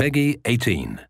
Peggy 18.